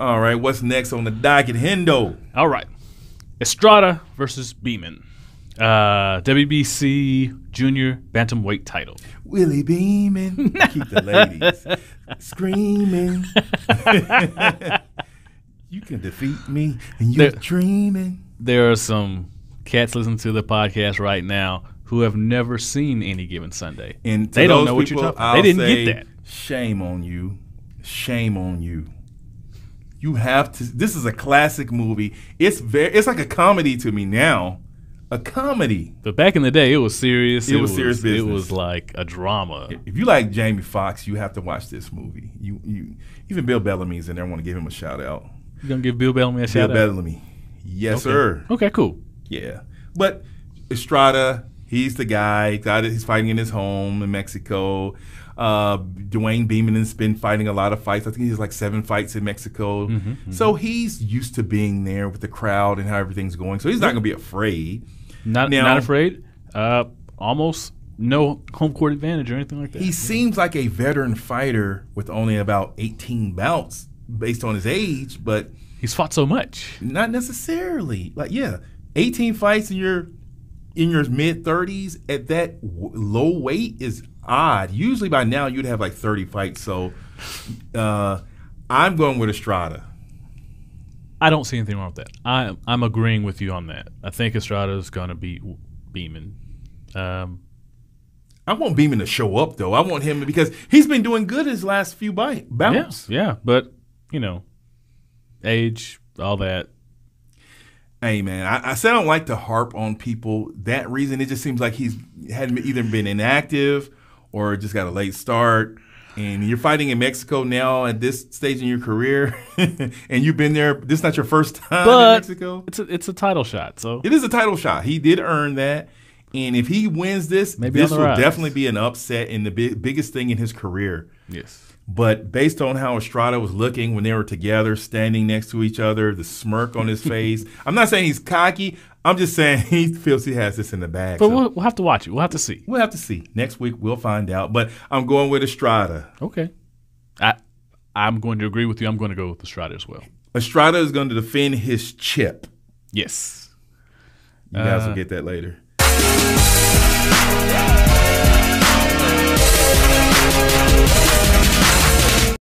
All right, what's next on the docket, Hendo? All right. Estrada versus Beamon. Uh, WBC Junior Bantamweight title. Willie Beamen, keep the ladies screaming. you can defeat me, and you're There- dreaming. There are some cats listening to the podcast right now who have never seen any given Sunday. And they don't know what you're talking about. They didn't say, get that. Shame on you. Shame on you. You have to. This is a classic movie. It's very. It's like a comedy to me now. A comedy. But back in the day, it was serious. It was serious It was like a drama. If you like Jamie Foxx, you have to watch this movie. You, you, even Bill Bellamy's in there. I want to give him a shout out. You gonna give Bill Bellamy a Bill shout out? Bill Bellamy. Yes, sir. Okay, cool. Yeah, but Estrada, he's the guy. He's fighting in his home in Mexico. Uh, Dewayne Beamon has been fighting a lot of fights. I think he's like seven fights in Mexico. Mm-hmm, So he's used to being there with the crowd and how everything's going. So he's not going to be afraid. Not Now- not afraid. Uh, almost no home court advantage or anything like that. He seems like a veteran fighter with only about 18 bouts based on his age, but He's fought so much. not necessarily. Like, yeah, 18 fights in your in your mid 30s at that w- low weight is odd. Usually by now you'd have like 30 fights. So uh, I'm going with Estrada. I don't see anything wrong with that. I I'm agreeing with you on that. I think Estrada is gonna beat Beamon. Um, I want Beamon to show up though. I want him because he's been doing good his last few bite, yeah, yeah, but you know, age, all that. Hey man, I, I said I don't like to harp on people. That reason, it just seems like he's hadn't either been inactive or just got a late start. And you're fighting in Mexico now at this stage in your career, and you've been there. This is not your first time in Mexico. it's a it's a title shot. So It is a title shot. He did earn that, and if he wins this, Maybe this will rise. definitely be an upset and the big, biggest thing in his career. yes, But based on how Estrada was looking when they were together, standing next to each other, the smirk on his face. I'm not saying he's cocky. I'm just saying he feels he has this in the bag. but So we'll, we'll have to watch it. We'll have to see. we'll have to see. Next week we'll find out. But I'm going with Estrada. Okay, I I'm going to agree with you. I'm going to go with Estrada as well. Estrada is going to defend his chip. Yes. You guys Uh, will get that later. Yeah.